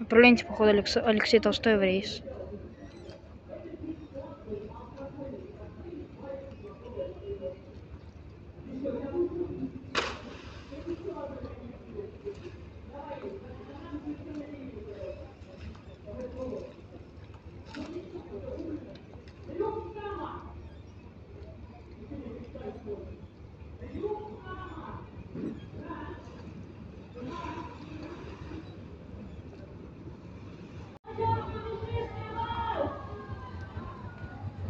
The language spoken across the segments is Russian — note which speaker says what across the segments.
Speaker 1: Отправление теплохода Алекс... Алексей Толстой в рейс.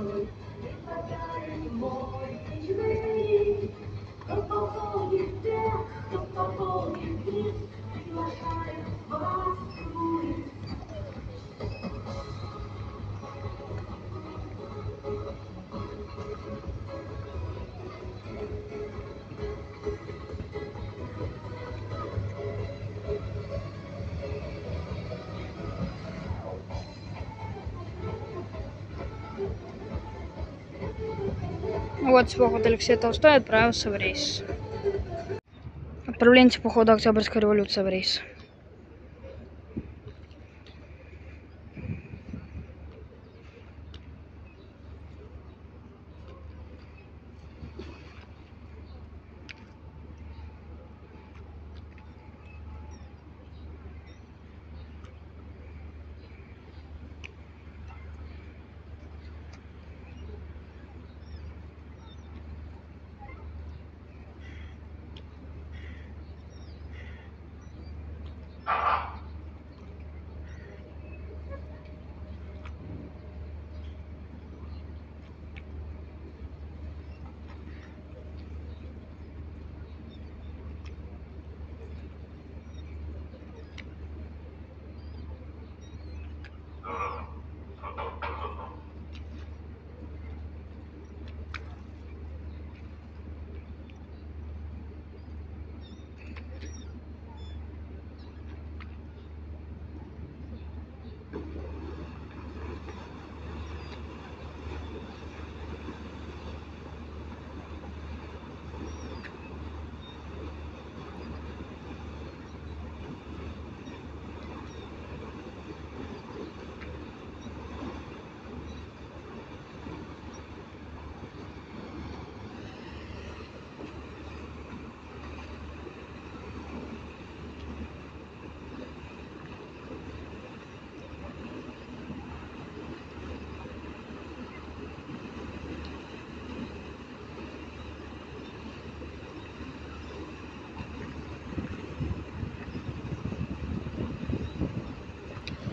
Speaker 1: people Вот теплоход Алексей Толстой отправился в рейс. Отправление теплохода Октябрьская революция в рейс.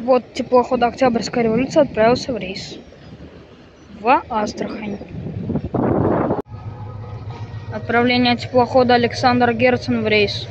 Speaker 1: Вот теплоход Октябрьская революция отправился в рейс. В Астрахань. Отправление теплохода Александр Герцен в рейс.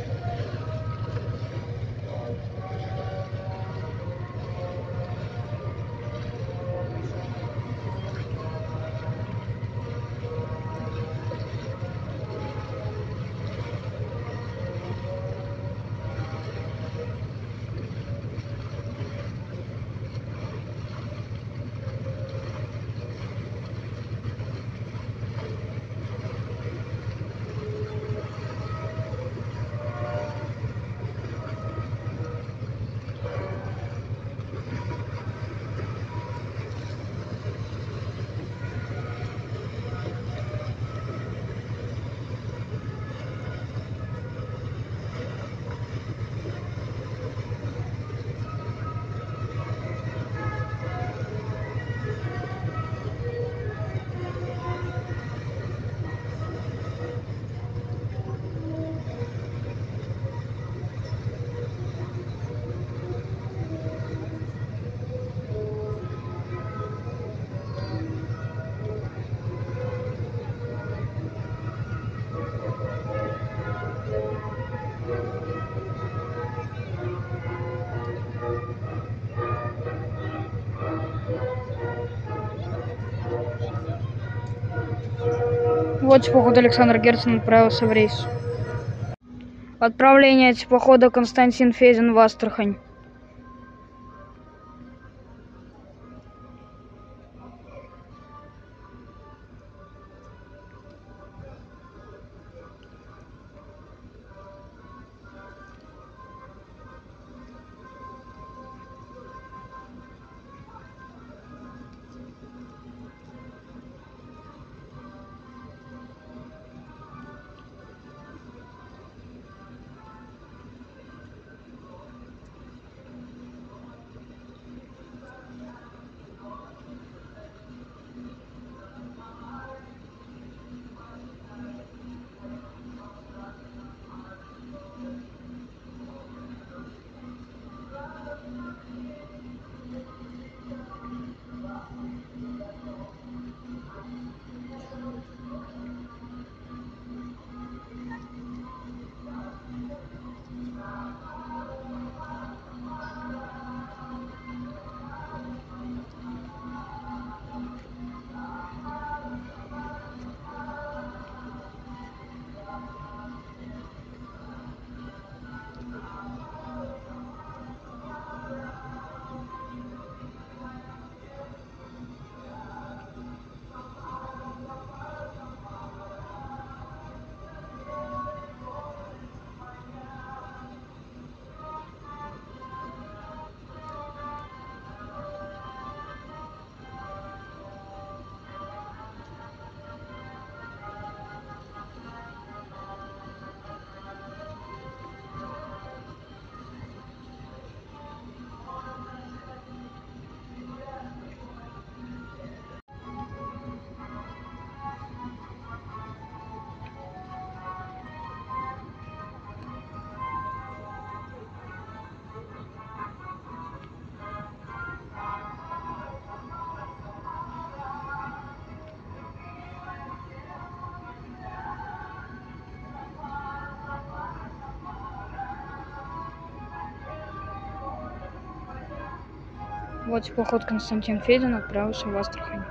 Speaker 2: Вот теплоход Александр Герцен отправился в рейс. Отправление теплохода Константин Федин в Астрахань. Вот теплоход Константин Федин отправился в Астрахань.